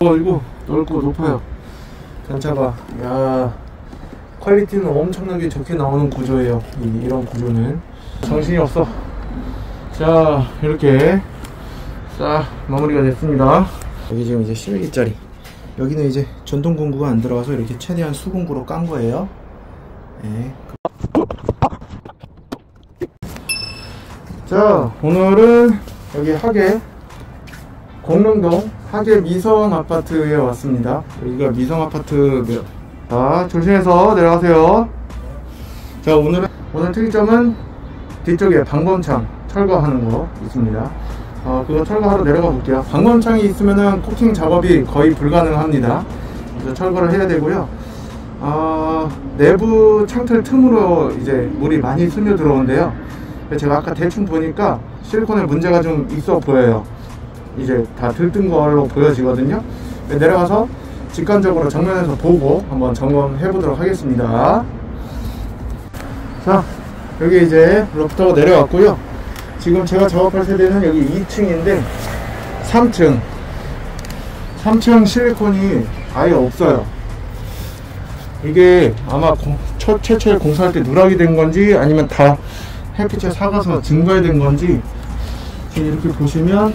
어 이거 넓고 높아요. 단차가 야 퀄리티는 엄청나게 좋게 나오는 구조예요. 이, 이런 구조는. 정신이 없어. 자 이렇게 싹 마무리가 됐습니다. 여기 지금 이제 11기짜리. 여기는 이제 전동 공구가 안 들어가서 이렇게 최대한 수공구로 깐 거예요. 네. 자 오늘은 여기 하계 공릉동 하계 미성 아파트에 왔습니다. 여기가 미성 아파트 자 조심해서 내려가세요. 자 오늘은 오늘 특이점은 뒤쪽에 방범창 철거하는 거 있습니다. 어, 그거 철거하러 내려가 볼게요. 방범창이 있으면은 코팅 작업이 거의 불가능합니다. 그래서 철거를 해야 되고요. 어, 내부 창틀 틈으로 이제 물이 많이 스며 들어오는데요 제가 아까 대충 보니까 실리콘에 문제가 좀 있어 보여요. 이제 다 들뜬 걸로 보여지거든요. 내려가서 직관적으로 정면에서 보고 한번 점검해 보도록 하겠습니다. 자 여기 이제 로프터가 내려왔고요. 지금 제가 작업할 세대는 여기 2층인데 3층. 3층 실리콘이 아예 없어요. 이게 아마 공, 첫 최초에 공사할 때 누락이 된 건지 아니면 다 햇빛에 사가서 증발된 건지 이렇게 보시면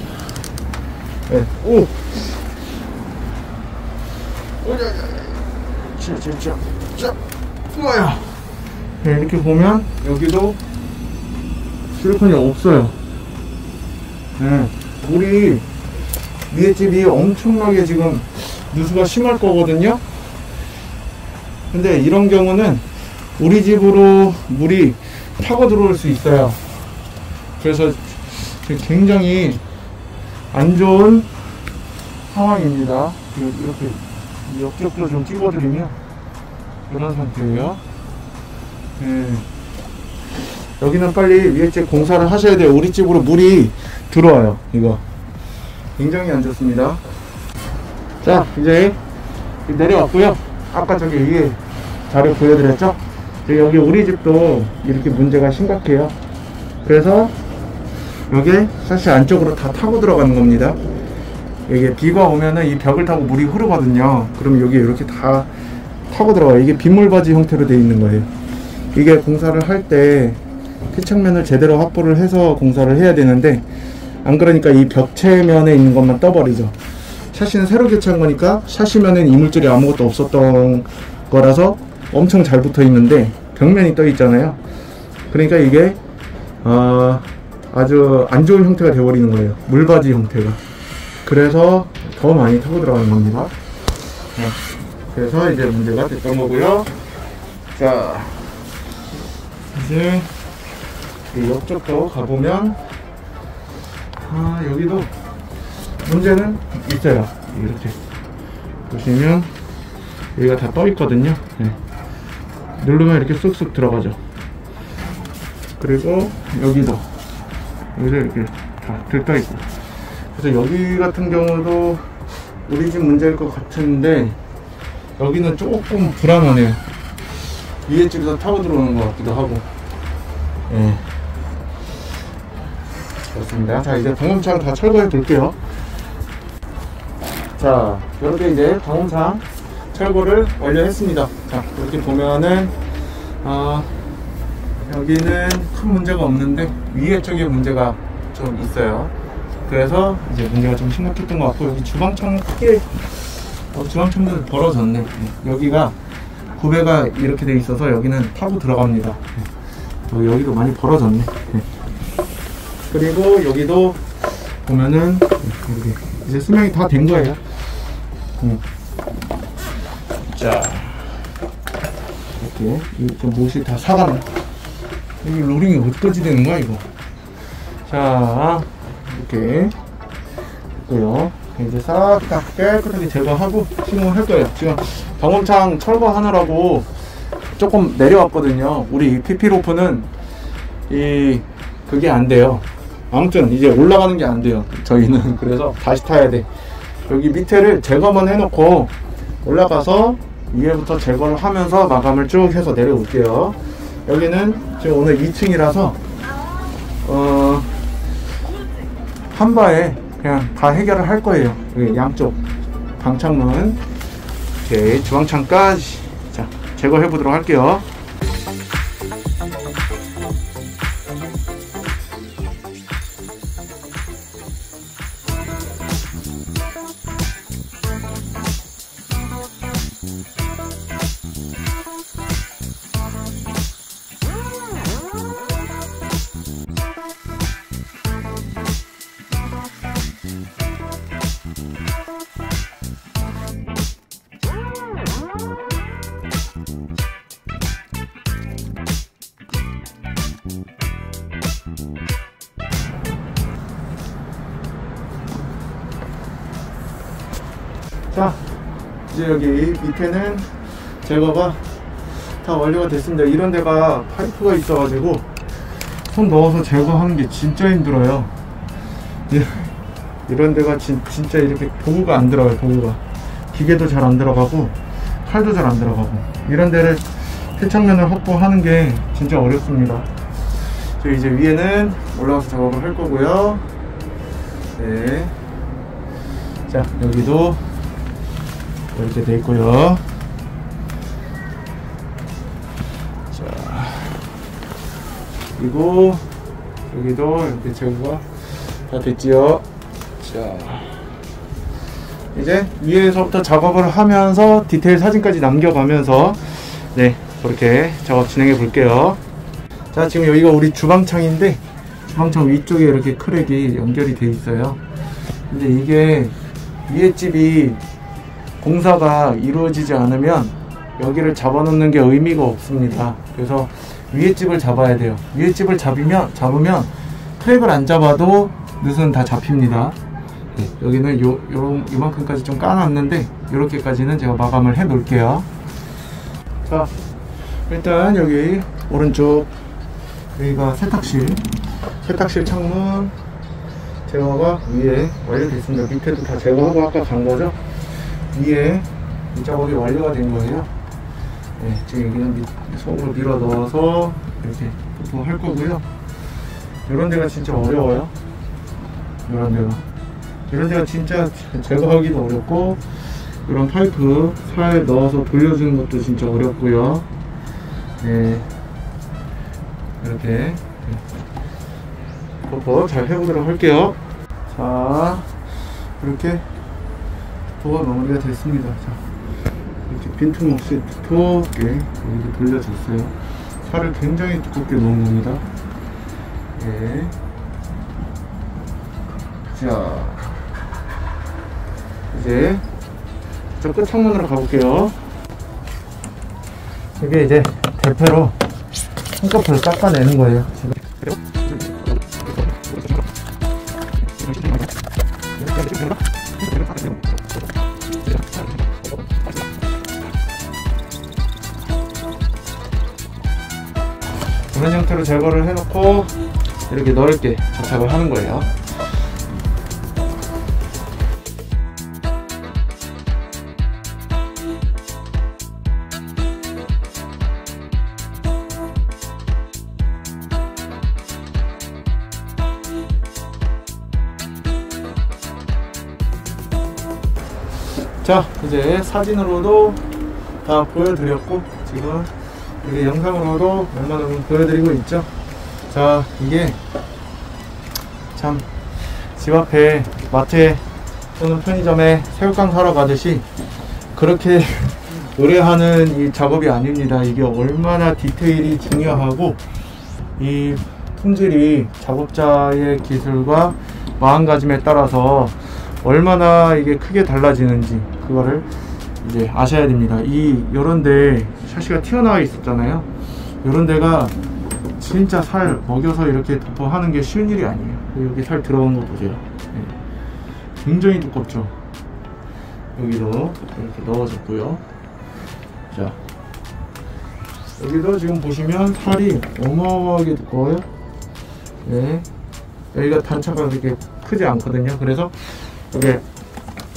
네. 오! 우와야! 네, 이렇게 보면 여기도 실리콘이 없어요. 네, 물이 위에 집이 엄청나게 지금 누수가 심할 거거든요. 근데 이런 경우는 우리 집으로 물이 타고 들어올 수 있어요. 그래서 굉장히 안 좋은 상황입니다. 이렇게 옆쪽도 좀 찍어드리면 이런 상태예요. 네. 여기는 빨리 위에 집 공사를 하셔야 돼요. 우리 집으로 물이 들어와요. 이거 굉장히 안 좋습니다. 자 이제 내려왔고요. 아까 저기 위에 자료 보여드렸죠? 여기 우리 집도 이렇게 문제가 심각해요. 그래서 여기 사실 안쪽으로 다 타고 들어가는 겁니다. 여기 비가 오면은 이 벽을 타고 물이 흐르거든요. 그럼 여기 이렇게 다 타고 들어가요. 이게 빗물바지 형태로 되어 있는 거예요. 이게 공사를 할 때 피창면을 제대로 확보를 해서 공사를 해야 되는데 안 그러니까 이 벽체면에 있는 것만 떠버리죠. 샤시는 새로 교체한 거니까 샤시면엔 이물질이 아무것도 없었던 거라서 엄청 잘 붙어 있는데 벽면이 떠 있잖아요. 그러니까 이게 어, 아주 안 좋은 형태가 되어버리는 거예요. 물바지 형태가. 그래서 더 많이 타고 들어가는 겁니다. 네. 그래서 이제 문제가 됐던 거고요. 자, 이제 이 옆쪽도 가보면 아 여기도 문제는 있어요. 이렇게 보시면 여기가 다 떠 있거든요. 네. 누르면 이렇게 쑥쑥 들어가죠. 그리고 여기도 여기도 이렇게 다 들떠 있고 그래서 여기 같은 경우도 우리 집 문제일 것 같은데 여기는 조금 불안하네요. 위에 집에서 타고 들어오는 것 같기도 하고. 예. 그렇습니다. 자, 이제 방음창 다 철거해 볼게요. 자, 이렇게 이제 방음창 철거를 완료했습니다. 자, 이렇게 보면은, 어, 여기는 큰 문제가 없는데, 위에 쪽에 문제가 좀 있어요. 그래서 이제 문제가 좀 심각했던 것 같고, 여기 주방창은 크게, 어, 주방창도 벌어졌네. 여기가 구배가 이렇게 돼 있어서 여기는 타고 들어갑니다. 어, 여기도 많이 벌어졌네. 네. 그리고 여기도 보면은 이렇게 이제 수명이 다 된 거예요. 음. 자 이렇게 이렇게 못이 다 사갔네. 여기 로링이 어디까지 되는 거야 이거? 자 이렇게 있고요. 이제 싹 다 깨끗하게 제거하고 시공을 할 거예요. 지금 방음창 철거하느라고 조금 내려왔거든요. 우리 PP로프는 이 그게 안 돼요. 아무튼 이제 올라가는 게 안 돼요. 저희는 그래서 다시 타야 돼. 여기 밑에를 제거만 해놓고 올라가서 위에부터 제거를 하면서 마감을 쭉 해서 내려올게요. 여기는 지금 오늘 2층이라서 어 한 바에 그냥 다 해결을 할 거예요. 양쪽 방창문, 오케이 주방창까지 자 제거해 보도록 할게요. 이제 여기 밑에는 제거가 다 완료가 됐습니다. 이런 데가 파이프가 있어 가지고 손 넣어서 제거하는 게 진짜 힘들어요. 이- 이런 데가 진, 진짜 이렇게 도구가 안 들어가요, 도구가. 기계도 잘 안 들어가고, 칼도 잘 안 들어가고. 이런 데를 세척면을 확보하는 게 진짜 어렵습니다. 저 이제 위에는 올라가서 작업을 할 거고요. 네. 자, 여기도 이렇게 돼 있고요. 자, 그리고 여기도 이렇게 제거가 다 됐지요. 자, 이제 위에서부터 작업을 하면서 디테일 사진까지 남겨가면서 네 그렇게 작업 진행해 볼게요. 자, 지금 여기가 우리 주방창인데 주방창 위쪽에 이렇게 크랙이 연결이 돼 있어요. 근데 이게 위에 집이 공사가 이루어지지 않으면 여기를 잡아놓는 게 의미가 없습니다. 그래서 위에 집을 잡아야 돼요. 위에 집을 잡으면 잡으면 트랙을 안 잡아도 늪은 다 잡힙니다. 네, 여기는 요, 요, 요만큼까지 좀 까놨는데 이렇게까지는 제가 마감을 해 놓을게요. 자, 일단 여기 오른쪽 여기가 세탁실 세탁실 창문 제거가 위에 완료됐습니다. 밑에도 다 제거하고 아까 간 거죠. 위에 이 작업이 완료가 된 거예요. 네, 지금 여기는 밑, 속으로 밀어 넣어서 이렇게 도포할 거고요. 이런 데가 진짜 어려워요. 이런 데가. 이런 데가 진짜 제거하기도 어렵고, 이런 파이프 살 넣어서 돌려주는 것도 진짜 어렵고요. 네. 이렇게. 도포 잘 해보도록 할게요. 자, 이렇게 도가 마무리가 됐습니다. 자, 이렇게 빈틈없이 두껍게 이렇게 돌려줬어요. 살을 굉장히 두껍게 놓은 겁니다. 예. 자, 이제 저 끝창문으로 가볼게요. 이게 이제 대패로 한꺼풀 깎아내는 거예요. 지금. 형태로 제거를 해놓고 이렇게 넓게 접착을 하는 거예요. 자 이제 사진으로도 다 보여드렸고 지금 이게 영상으로도 웬만하면 보여드리고 있죠 자 이게 참 집 앞에 마트에 또는 편의점에 새우깡 사러 가듯이 그렇게 의뢰하는 이 작업이 아닙니다 이게 얼마나 디테일이 중요하고 이 품질이 작업자의 기술과 마음가짐에 따라서 얼마나 이게 크게 달라지는지 그거를 이제 아셔야 됩니다. 이 요런데 샤시가 튀어나와 있었잖아요. 요런 데가 진짜 살 먹여서 이렇게 도포하는 게 쉬운 일이 아니에요. 여기 살 들어간 거 보세요. 네. 굉장히 두껍죠. 여기도 이렇게 넣어줬고요. 자, 여기도 지금 보시면 살이 어마어마하게 두꺼워요. 네. 여기가 단차가 그렇게 크지 않거든요. 그래서 이게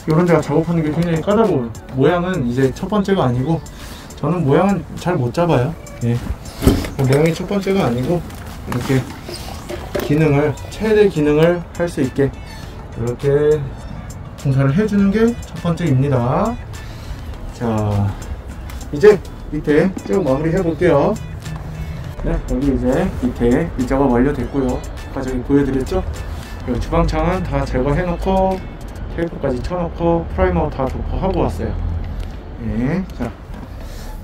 이런 데가 작업하는 게 굉장히 까다로워요. 모양은 이제 첫 번째가 아니고 저는 모양은 잘 못 잡아요. 예. 모양이 첫 번째가 아니고 이렇게 기능을 최대 기능을 할 수 있게 이렇게 공사를 해주는 게 첫 번째입니다. 자, 이제 밑에 쭉 마무리 해볼게요. 네, 여기 이제 밑에 밑작업 완료됐고요. 아까 저기 보여드렸죠? 여기 주방창은 다 제거해놓고 테이프까지 쳐놓고 프라이머 다 도포하고 왔어요. 네, 자,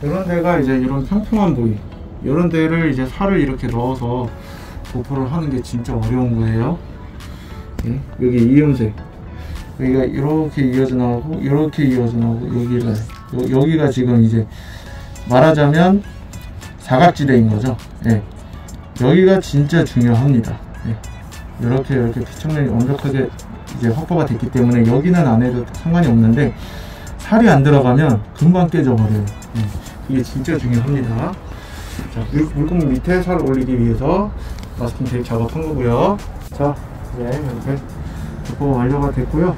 이런 데가 이제 이런 평평한 부위, 이런 데를 이제 살을 이렇게 넣어서 도포를 하는 게 진짜 어려운 거예요. 네, 여기 이음새, 여기가 이렇게 이어져 나오고 이렇게 이어져 나오고 여기가 요- 여기가 지금 이제 말하자면 사각지대인 거죠. 예. 여기가 진짜 중요합니다. 예. 이렇게 이렇게 피청면이 완벽하게 이제 확보가 됐기 때문에 여기는 안 해도 상관이 없는데 살이 안 들어가면 금방 깨져버려요. 예. 이게 진짜 중요합니다. 자, 물, 물고기 밑에 살 올리기 위해서 마스킹 테이프 작업한 거고요. 자, 이제 이렇게 도포 완료가 됐고요.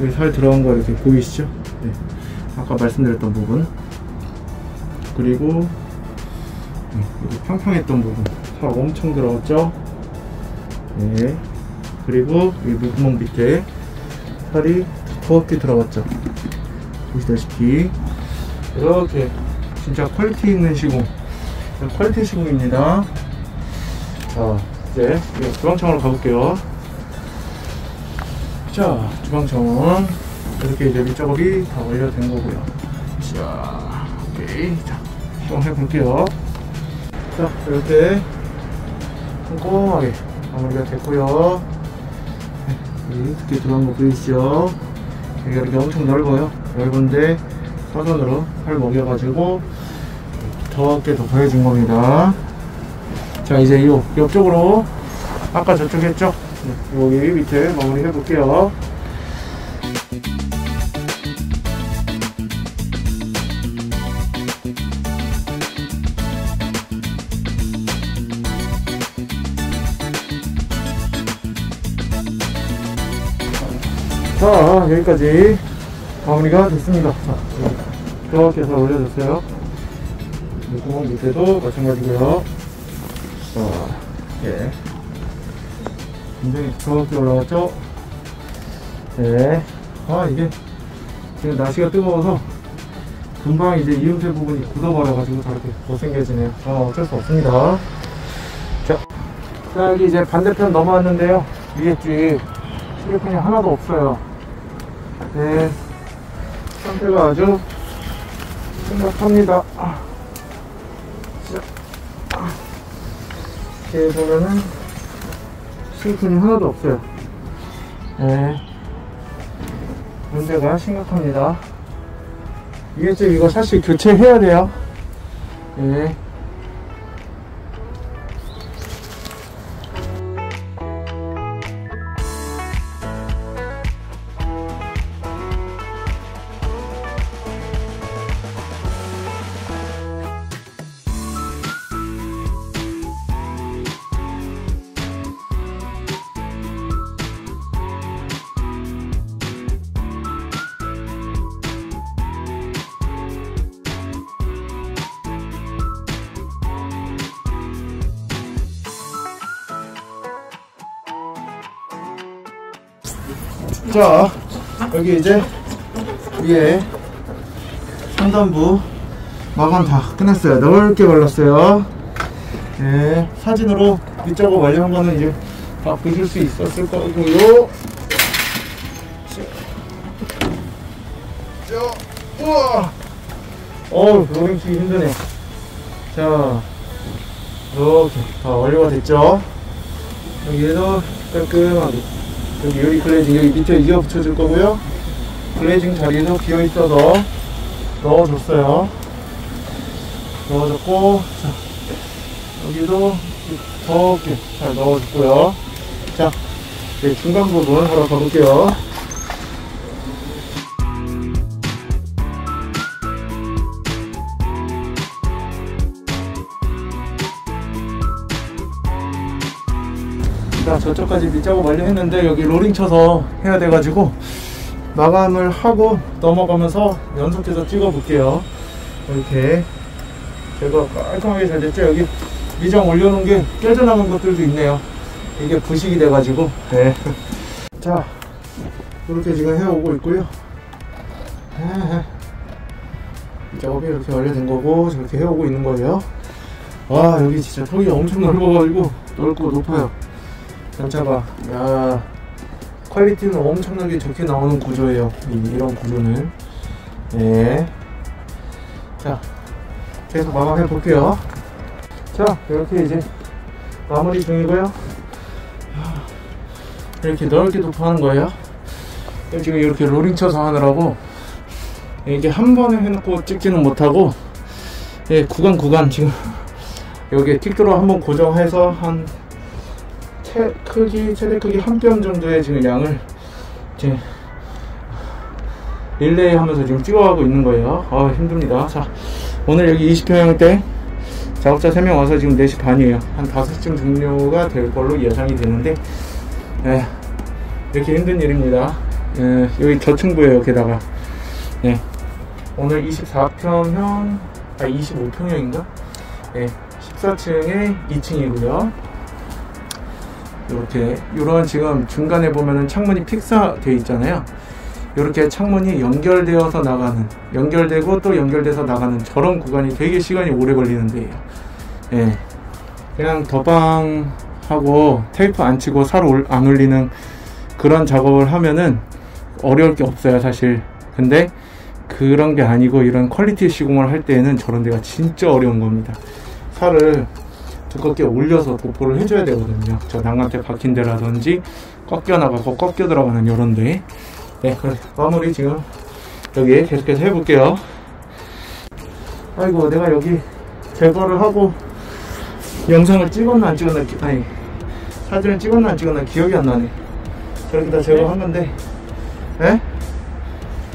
여기 살 들어간 거 이렇게 보이시죠? 네. 아까 말씀드렸던 부분. 그리고 네, 여기 평평했던 부분 살 엄청 들어갔죠? 네. 그리고 이 물구멍 밑에 살이 두껍게 들어갔죠? 보시다시피 이렇게 진짜 quality 있는 시공. quality 시공입니다. 자 이제 이 주방창으로 가볼게요. 자 주방창은 이렇게 이제 밑작업이 다 완료된 거고요. 자 오케이. 자 시공 해 볼게요. 자 이렇게 꼼꼼하게 마무리가 됐고요. 네, 이렇게 들어간 거 보이시죠? 여기가 이렇게 엄청 넓어요. 넓은데 사선으로 팔 먹여가지고 더럽게 더 보여준 겁니다. 자 이제 요 옆쪽으로 아까 저쪽 했죠? 네, 여기 밑에 마무리 해볼게요. 자 여기까지 마무리가 됐습니다 자, 이렇게 해서 올려줬어요 구멍 밑에도 마찬가지고요 자, 예. 굉장히 부드럽게 올라갔죠? 네. 아, 이게 지금 날씨가 뜨거워서 금방 이제 이음새 부분이 굳어버려가지고 저렇게 못생겨지네요. 어, 어쩔 수 없습니다. 자, 자, 여기 이제 반대편 넘어왔는데요. 위에 쪽 실리콘이 하나도 없어요. 네. 상태가 아주 심각합니다. 아. 자. 아. 이렇게 보면은 실리콘이 하나도 없어요. 네. 문제가 심각합니다. 이게 좀 이거 사실 교체해야 돼요. 네. 자, 여기 이제 위에 상단부 마감 다 끝났어요. 넓게 발랐어요. 네, 사진으로 밑작업 완료한 거는 이제 다 보실 수 있었을 거고요. 자, 자, 우와! 어우, 로링 치기 힘드네. 자, 이렇게 다 완료가 됐죠? 여기에도 깔끔하게 여기 유리 글레이징 여기 밑에 이어 붙여줄 거고요. 글레이징 자리도 비어 있어서 넣어줬어요. 넣어줬고, 자, 여기도 더럽게 잘 넣어줬고요. 자, 중간 부분 하러 가볼게요. 자, 저쪽까지 밑작업 완료했는데 여기 로링 쳐서 해야 돼가지고 마감을 하고 넘어가면서 연속해서 찍어 볼게요. 이렇게 제가 깔끔하게 잘 됐죠. 여기 미장 올려놓은 게 깨져나간 것들도 있네요. 이게 부식이 돼가지고 네. 자 이렇게 지금 해오고 있고요. 작업이 이렇게 완료된 거고 저렇게 해오고 있는 거예요. 와 여기 진짜 턱이 엄청 넓어가지고 넓고 높아요. 전차가 야 quality는 엄청나게 좋게 나오는 구조예요. 이, 이런 구조는 네. 자 계속 마감해 볼게요. 자 이렇게 이제 마무리 중이고요. 이렇게 넓게 도포하는 거예요. 지금 이렇게 로링 쳐서 하느라고 이게 한 번에 해놓고 찍지는 못하고 예, 구간 구간 지금 여기에 틱도로 한번 고정해서 한 체, 크기 최대 크기 한 뼘 정도의 지금 양을 이제 릴레이 하면서 지금 찍어가고 있는 거예요. 아 힘듭니다. 자 오늘 여기 20평형대 작업자 3명 와서 지금 4시 반이에요. 한 5시쯤 종료가 될 걸로 예상이 되는데 예, 이렇게 힘든 일입니다. 예, 여기 저층부예요. 게다가 예, 오늘 24평형 아 25평형인가? 예, 14층에 2층이고요. 이렇게 이런 지금 중간에 보면은 창문이 픽사되어 있잖아요. 이렇게 창문이 연결되어서 나가는 연결되고 또 연결돼서 나가는 저런 구간이 되게 시간이 오래 걸리는 데예요. 예. 그냥 덧방하고 테이프 안 치고 살 안 올리는 그런 작업을 하면은 어려울 게 없어요, 사실. 근데 그런 게 아니고 이런 퀄리티 시공을 할 때에는 저런 데가 진짜 어려운 겁니다. 살을 두껍게 올려서 도포를 해줘야 되거든요. 저 난간대 박힌 데라든지 꺾여 나가고 꺾여 들어가는 이런 데. 네, 그래. 마무리 지금 여기 계속해서 해볼게요. 아이고, 내가 여기 제거를 하고 영상을 찍었나 안 찍었나, 기- 아니, 사진을 찍었나 안 찍었나 기억이 안 나네. 저렇게 다 제거한 건데, 에?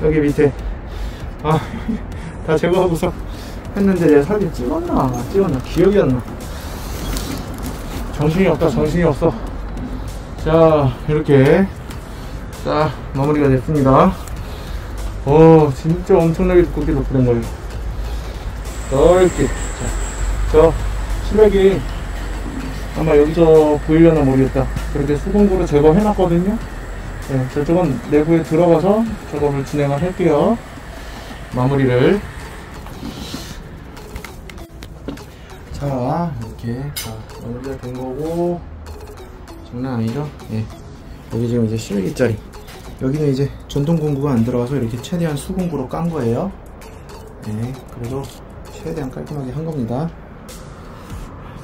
여기 밑에. 아, 다 제거하고서 했는데 내가 사진 찍었나, 안 찍었나, 기억이 안 나. 정신이 없다, 정신이 없어. 자, 이렇게. 자, 마무리가 됐습니다. 오, 진짜 엄청나게 두껍게 덮어된 거예요. 넓게. 자, 저 실력이 아마 여기서 보이려나 모르겠다. 그렇게 수공구로 제거해 놨거든요. 네, 저쪽은 내부에 들어가서 작업을 진행을 할게요. 마무리를. 자, 이렇게 자, 마무리가 된 거고 장난 아니죠? 예. 여기 지금 이제 11기짜리 여기는 이제 전동 공구가 안 들어가서 이렇게 최대한 수공구로 깐 거예요. 네, 그래도 최대한 깔끔하게 한 겁니다.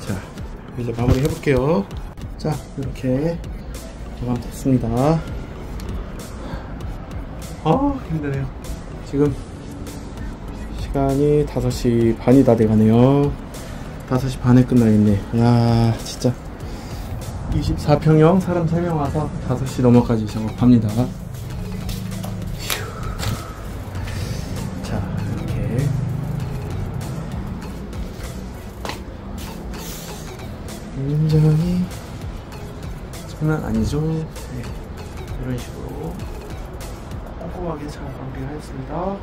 자, 이제 마무리 해볼게요. 자, 이렇게 마감 됐습니다. 아, 힘드네요. 지금 시간이 5시 반이 다 돼가네요. 5시 반에 끝나겠네. 야, 진짜. 24평형 사람 3명 와서 5시 넘어까지 작업합니다. 휴. 자, 이렇게. 굉장히 장난 아니죠? 네. 이런 식으로 꼼꼼하게 잘 관리를 했습니다.